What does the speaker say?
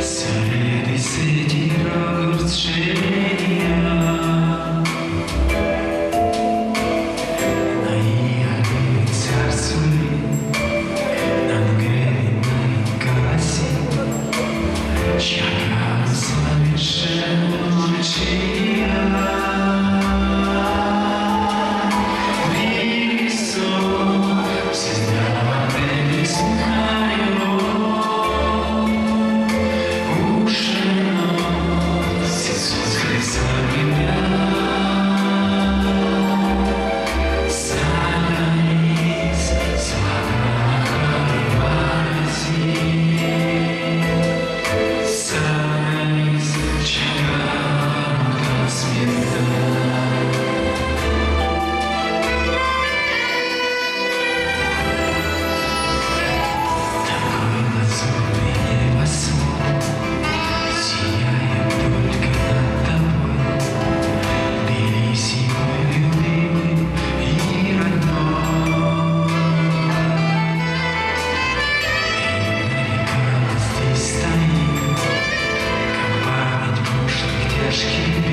Sevdi seni rakırt şey you.